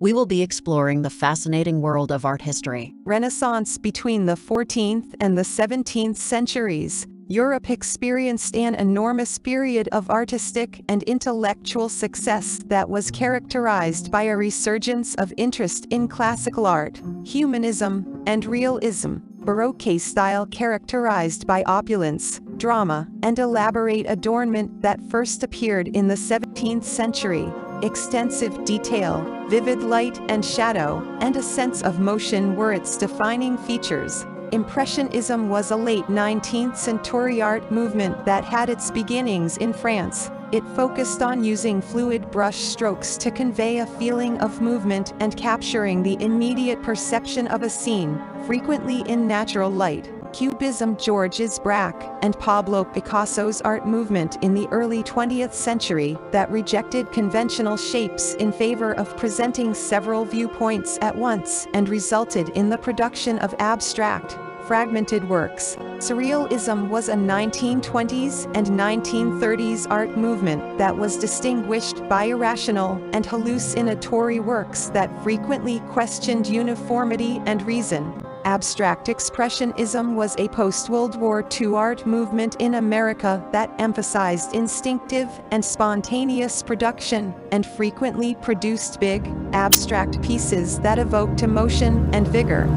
we will be exploring the fascinating world of art history. Renaissance between the 14th and the 17th centuries. Europe experienced an enormous period of artistic and intellectual success that was characterized by a resurgence of interest in classical art, humanism, and realism. Baroque style characterized by opulence, drama, and elaborate adornment that first appeared in the 17th century. Extensive detail, vivid light and shadow, and a sense of motion were its defining features. Impressionism was a late 19th century art movement that had its beginnings in France. It focused on using fluid brush strokes to convey a feeling of movement and capturing the immediate perception of a scene, frequently in natural light. Cubism Georges Braque and Pablo Picasso's art movement in the early 20th century that rejected conventional shapes in favor of presenting several viewpoints at once and resulted in the production of abstract, fragmented works. Surrealism was a 1920s and 1930s art movement that was distinguished by irrational and hallucinatory works that frequently questioned uniformity and reason. Abstract Expressionism was a post-World War II art movement in America that emphasized instinctive and spontaneous production and frequently produced big, abstract pieces that evoked emotion and vigor.